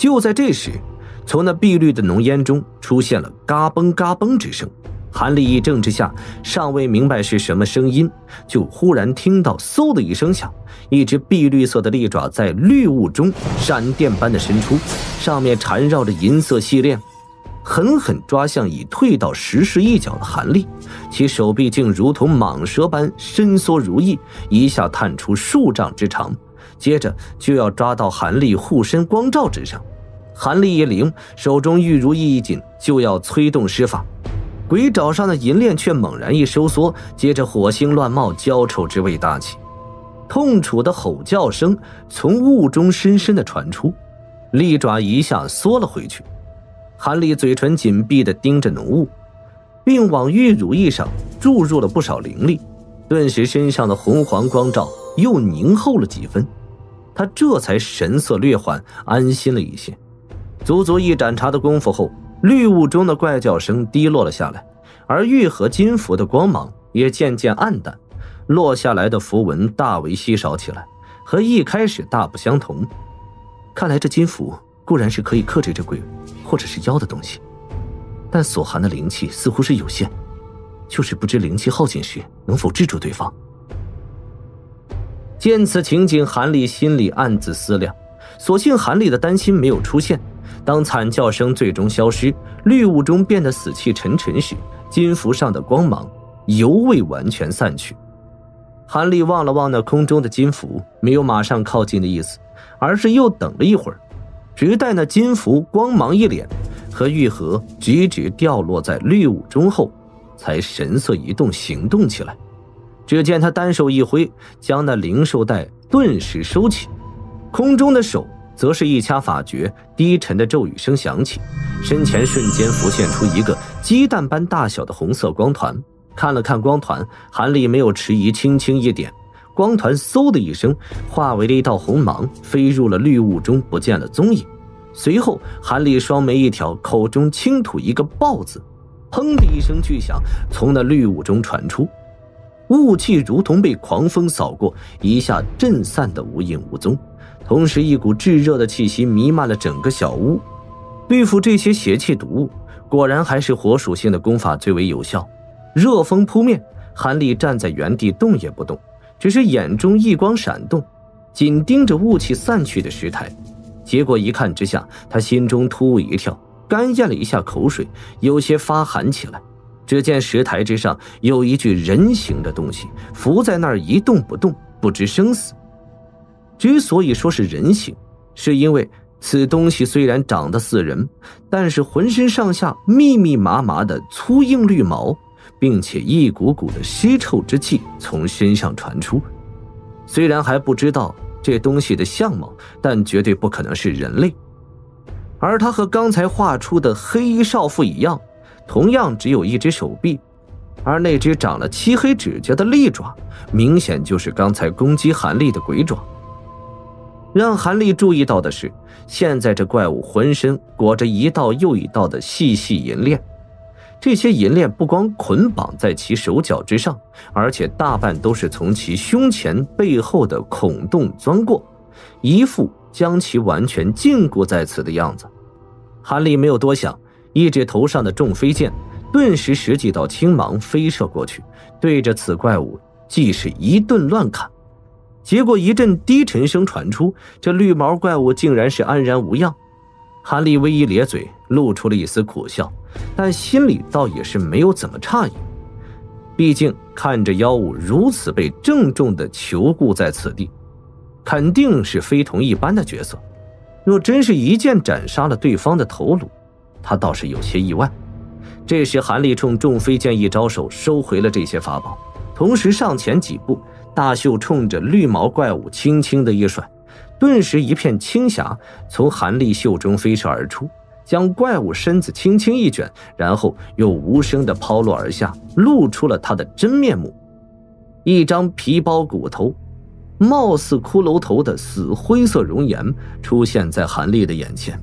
就在这时，从那碧绿的浓烟中出现了嘎嘣嘎嘣之声。韩立一怔之下，尚未明白是什么声音，就忽然听到“嗖”的一声响，一只碧绿色的利爪在绿雾中闪电般的伸出，上面缠绕着银色细链，狠狠抓向已退到石室一角的韩立。其手臂竟如同蟒蛇般伸缩如意，一下探出数丈之长，接着就要抓到韩立护身光罩之上。韩立一灵，手中玉如意一紧，就要催动施法。鬼爪上的银链却猛然一收缩，接着火星乱冒，焦臭之味大起，痛楚的吼叫声从雾中深深的传出，利爪一下缩了回去。韩立嘴唇紧闭的盯着浓雾，并往玉如意上注入了不少灵力，顿时身上的红黄光照又凝厚了几分，他这才神色略缓，安心了一些。足足一盏茶的功夫后。绿雾中的怪叫声低落了下来，而玉和金符的光芒也渐渐暗淡，落下来的符文大为稀少起来，和一开始大不相同。看来这金符固然是可以克制这鬼或者是妖的东西，但所含的灵气似乎是有限，就是不知灵气耗尽时能否制住对方。见此情景，韩立心里暗自思量，所幸韩立的担心没有出现。当惨叫声最终消失，绿雾中变得死气沉沉时，金符上的光芒犹未完全散去。韩立望了望那空中的金符，没有马上靠近的意思，而是又等了一会儿，直待那金符光芒一敛，和玉盒直直掉落在绿雾中后，才神色一动，行动起来。只见他单手一挥，将那灵兽带顿时收起，空中的手。则是一掐法诀，低沉的咒语声响起，身前瞬间浮现出一个鸡蛋般大小的红色光团。看了看光团，韩立没有迟疑，轻轻一点，光团嗖的一声化为了一道红芒，飞入了绿雾中，不见了踪影。随后，韩立双眉一挑，口中轻吐一个“爆”字，砰的一声巨响从那绿雾中传出，雾气如同被狂风扫过，一下震散的无影无踪。同时，一股炙热的气息弥漫了整个小屋。对付这些邪气毒物，果然还是火属性的功法最为有效。热风扑面，韩立站在原地动也不动，只是眼中异光闪动，紧盯着雾气散去的石台。结果一看之下，他心中突兀一跳，干咽了一下口水，有些发寒起来。只见石台之上有一具人形的东西伏在那儿一动不动，不知生死。之所以说是人形，是因为此东西虽然长得似人，但是浑身上下密密麻麻的粗硬绿毛，并且一股股的尸臭之气从身上传出。虽然还不知道这东西的相貌，但绝对不可能是人类。而他和刚才画出的黑衣少妇一样，同样只有一只手臂，而那只长了漆黑指甲的利爪，明显就是刚才攻击韩立的鬼爪。让韩立注意到的是，现在这怪物浑身裹着一道又一道的细细银链，这些银链不光捆绑在其手脚之上，而且大半都是从其胸前、背后的孔洞钻过，一副将其完全禁锢在此的样子。韩立没有多想，一指头上的重飞剑，顿时十几道青芒飞射过去，对着此怪物即是一顿乱砍。结果一阵低沉声传出，这绿毛怪物竟然是安然无恙。韩立微一咧嘴，露出了一丝苦笑，但心里倒也是没有怎么诧异。毕竟看着妖物如此被郑重的囚固在此地，肯定是非同一般的角色。若真是一剑斩杀了对方的头颅，他倒是有些意外。这时，韩立冲众飞剑一招手，收回了这些法宝，同时上前几步。大袖冲着绿毛怪物轻轻的一甩，顿时一片青霞从韩立袖中飞射而出，将怪物身子轻轻一卷，然后又无声的抛落而下，露出了他的真面目：一张皮包骨头、貌似骷髅头的死灰色容颜出现在韩立的眼前，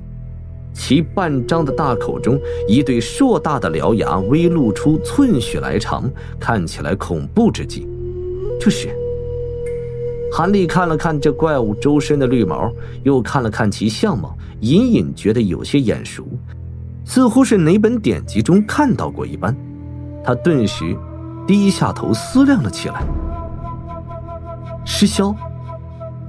其半张的大口中，一对硕大的獠牙微露出寸许来长，看起来恐怖之极。这时，韩立看了看这怪物周身的绿毛，又看了看其相貌，隐隐觉得有些眼熟，似乎是哪本典籍中看到过一般。他顿时低下头思量了起来。失霄。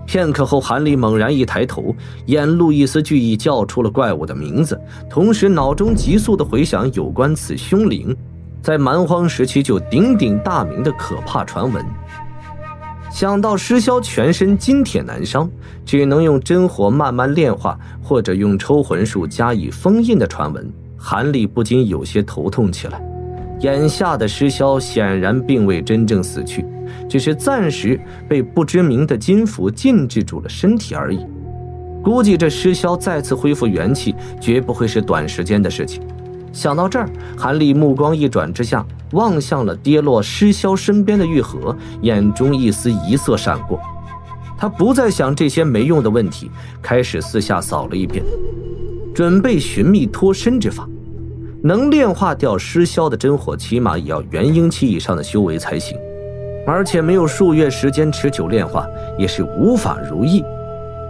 片刻后，韩立猛然一抬头，眼露一丝惧意，叫出了怪物的名字，同时脑中急速的回想有关此凶灵在蛮荒时期就鼎鼎大名的可怕传闻。想到尸枭全身金铁难伤，只能用真火慢慢炼化，或者用抽魂术加以封印的传闻，韩立不禁有些头痛起来。眼下的尸枭显然并未真正死去。只是暂时被不知名的金符禁制住了身体而已。估计这尸枭再次恢复元气，绝不会是短时间的事情。想到这儿，韩立目光一转之下，望向了跌落尸枭身边的玉盒，眼中一丝疑色闪过。他不再想这些没用的问题，开始四下扫了一遍，准备寻觅脱身之法。能炼化掉尸枭的真火，起码也要元婴期以上的修为才行。而且没有数月时间持久炼化，也是无法如意。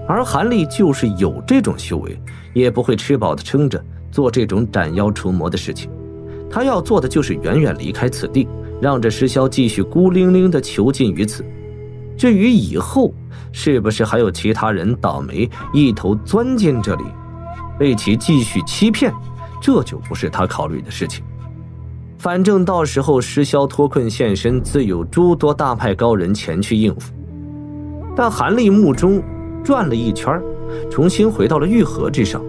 而韩立就是有这种修为，也不会吃饱的撑着做这种斩妖除魔的事情。他要做的就是远远离开此地，让这石枭继续孤零零的囚禁于此。至于以后是不是还有其他人倒霉一头钻进这里，被其继续欺骗，这就不是他考虑的事情。反正到时候石枭脱困现身，自有诸多大派高人前去应付。但韩立目中转了一圈，重新回到了玉盒之上。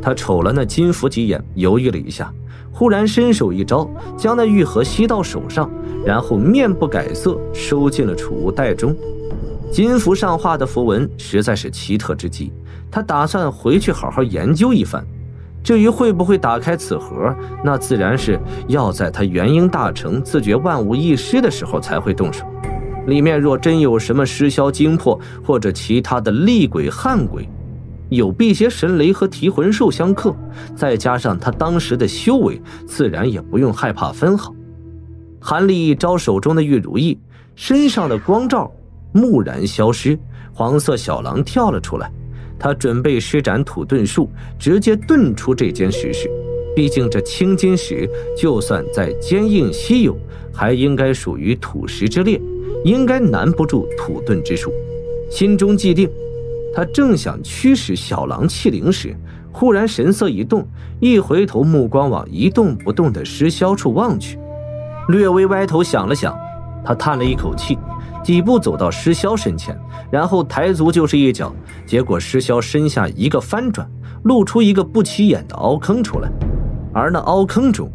他瞅了那金符几眼，犹豫了一下，忽然伸手一招，将那玉盒吸到手上，然后面不改色收进了储物袋中。金符上画的符文实在是奇特之极，他打算回去好好研究一番。至于会不会打开此盒，那自然是要在他元婴大成、自觉万无一失的时候才会动手。里面若真有什么尸枭精魄，或者其他的厉鬼悍鬼，有辟邪神雷和提魂兽相克，再加上他当时的修为，自然也不用害怕分毫。韩立一招手中的玉如意，身上的光照蓦然消失，黄色小狼跳了出来。他准备施展土遁术，直接遁出这间石室。毕竟这青金石就算再坚硬稀有，还应该属于土石之列，应该难不住土遁之术。心中既定，他正想驱使小狼弃灵时，忽然神色一动，一回头，目光往一动不动的石枭处望去，略微歪头想了想，他叹了一口气。几步走到石霄身前，然后抬足就是一脚，结果石霄身下一个翻转，露出一个不起眼的凹坑出来，而那凹坑中，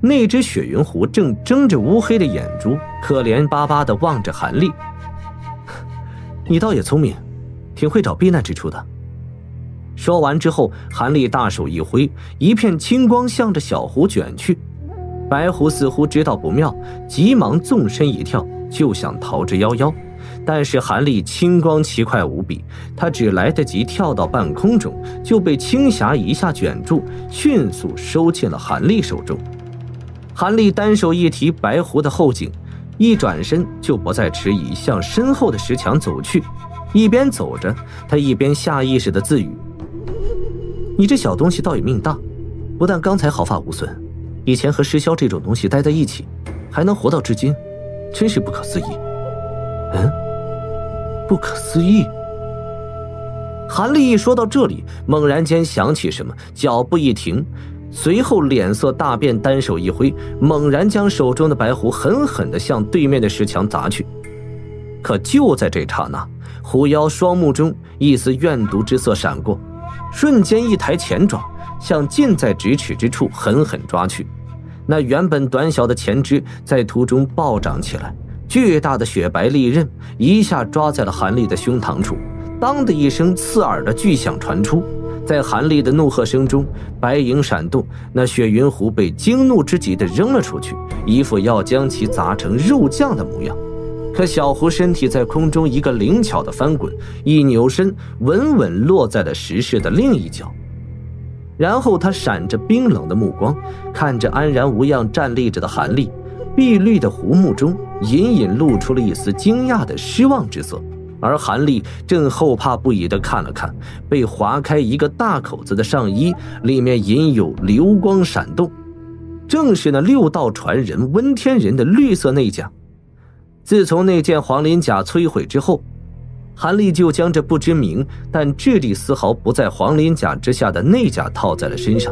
那只雪云狐正睁着乌黑的眼珠，可怜巴巴地望着韩立。你倒也聪明，挺会找避难之处的。说完之后，韩立大手一挥，一片青光向着小狐卷去，白狐似乎知道不妙，急忙纵身一跳。就想逃之夭夭，但是韩立轻光奇快无比，他只来得及跳到半空中，就被青霞一下卷住，迅速收进了韩立手中。韩立单手一提白狐的后颈，一转身就不再迟疑，向身后的石墙走去。一边走着，他一边下意识的自语：“你这小东西倒也命大，不但刚才毫发无损，以前和石枭这种东西待在一起，还能活到至今。”真是不可思议，嗯，不可思议。韩立一说到这里，猛然间想起什么，脚步一停，随后脸色大变，单手一挥，猛然将手中的白狐狠狠地向对面的石墙砸去。可就在这刹那，狐妖双目中一丝怨毒之色闪过，瞬间一抬前爪，向近在咫尺之处狠狠抓去。那原本短小的前肢在途中暴涨起来，巨大的雪白利刃一下抓在了韩立的胸膛处，当的一声刺耳的巨响传出，在韩立的怒喝声中，白影闪动，那雪云狐被惊怒之极的扔了出去，一副要将其砸成肉酱的模样。可小狐身体在空中一个灵巧的翻滚，一扭身，稳稳落在了石室的另一角。然后他闪着冰冷的目光，看着安然无恙站立着的韩立，碧绿的湖目中隐隐露出了一丝惊讶的失望之色，而韩立正后怕不已地看了看被划开一个大口子的上衣，里面隐有流光闪动，正是那六道传人温天人的绿色内甲。自从那件黄鳞甲摧毁之后，韩立就将这不知名但质地丝毫不在黄鳞甲之下的内甲套在了身上。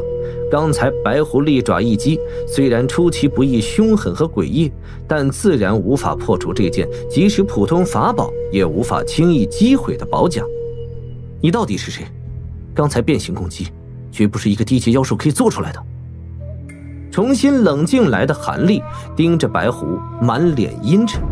刚才白狐利爪一击，虽然出其不意、凶狠和诡异，但自然无法破除这件即使普通法宝也无法轻易击毁的宝甲。你到底是谁？刚才变形攻击，绝不是一个低阶妖兽可以做出来的。重新冷静来的韩立盯着白狐，满脸阴沉。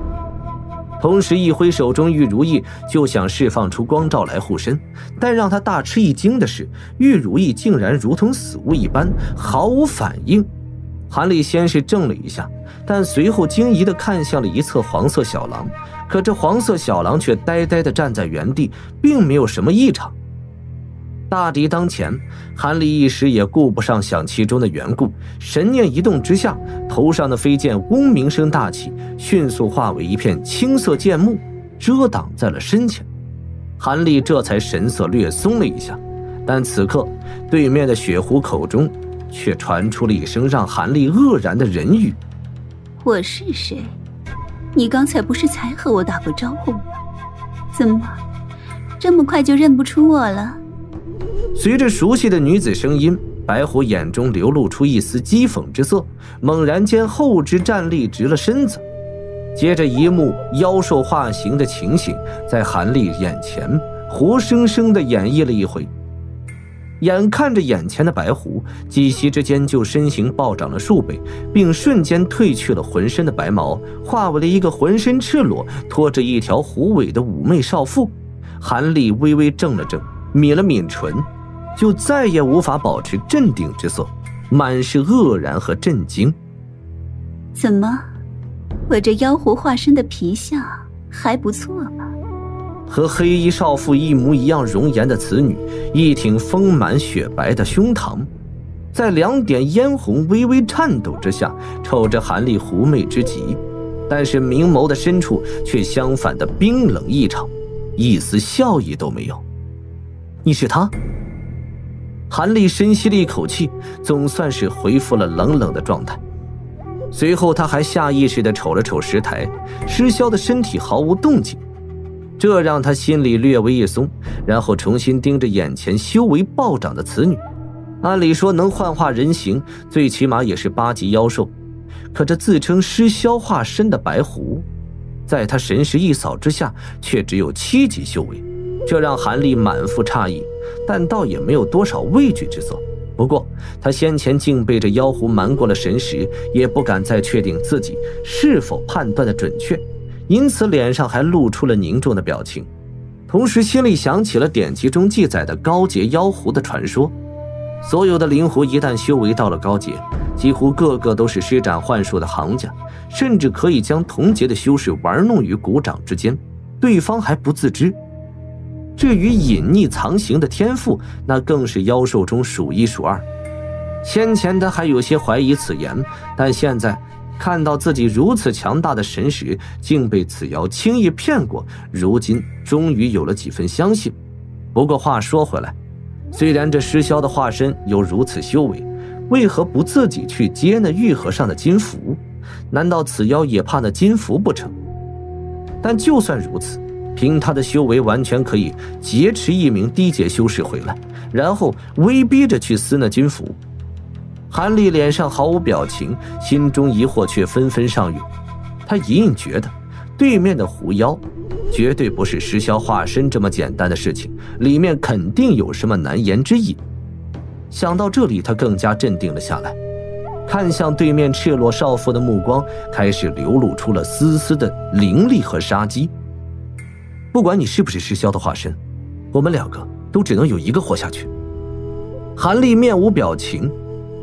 同时，一挥手中玉如意，就想释放出光照来护身。但让他大吃一惊的是，玉如意竟然如同死物一般，毫无反应。韩立先是怔了一下，但随后惊疑地看向了一侧黄色小狼。可这黄色小狼却呆呆地站在原地，并没有什么异常。大敌当前，韩立一时也顾不上想其中的缘故，神念一动之下，头上的飞剑嗡鸣声大起，迅速化为一片青色剑幕，遮挡在了身前。韩立这才神色略松了一下，但此刻对面的雪狐口中却传出了一声让韩立愕然的人语：“我是谁？你刚才不是才和我打过招呼吗？怎么这么快就认不出我了？”随着熟悉的女子声音，白虎眼中流露出一丝讥讽之色，猛然间后肢站立直了身子。接着，一幕妖兽化形的情形在韩立眼前活生生的演绎了一回。眼看着眼前的白狐，几息之间就身形暴涨了数倍，并瞬间褪去了浑身的白毛，化为了一个浑身赤裸、拖着一条狐尾的妩媚少妇。韩立微微怔了怔，抿了抿唇。就再也无法保持镇定之色，满是愕然和震惊。怎么，我这妖狐化身的皮相还不错吧？和黑衣少妇一模一样容颜的此女，一挺丰满雪白的胸膛，在两点嫣红微微颤抖之下，瞅着韩立狐媚之极，但是明眸的深处却相反的冰冷异常，一丝笑意都没有。你是他？韩立深吸了一口气，总算是恢复了冷冷的状态。随后，他还下意识地瞅了瞅石台，石霄的身体毫无动静，这让他心里略微一松。然后重新盯着眼前修为暴涨的此女。按理说，能幻化人形，最起码也是八级妖兽。可这自称尸霄化身的白狐，在他神识一扫之下，却只有七级修为，这让韩立满腹诧异。但倒也没有多少畏惧之色。不过，他先前竟被这妖狐瞒过了神识，也不敢再确定自己是否判断的准确，因此脸上还露出了凝重的表情。同时，心里想起了典籍中记载的高阶妖狐的传说：所有的灵狐一旦修为到了高阶，几乎个个都是施展幻术的行家，甚至可以将同阶的修士玩弄于股掌之间，对方还不自知。至于隐匿藏形的天赋，那更是妖兽中数一数二。先前他还有些怀疑此言，但现在看到自己如此强大的神识竟被此妖轻易骗过，如今终于有了几分相信。不过话说回来，虽然这尸枭的化身有如此修为，为何不自己去接那玉盒上的金符？难道此妖也怕那金符不成？但就算如此。凭他的修为，完全可以劫持一名低阶修士回来，然后威逼着去撕那金符。韩立脸上毫无表情，心中疑惑却纷纷上涌。他隐隐觉得，对面的狐妖绝对不是石霄化身这么简单的事情，里面肯定有什么难言之隐。想到这里，他更加镇定了下来，看向对面赤裸少妇的目光开始流露出了丝丝的凌厉和杀机。不管你是不是石霄的化身，我们两个都只能有一个活下去。韩立面无表情，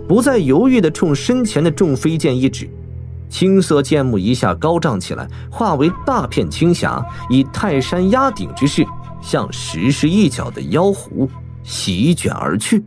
不再犹豫的冲身前的众飞剑一指，青色剑幕一下高涨起来，化为大片青霞，以泰山压顶之势向石狮一角的妖狐席卷而去。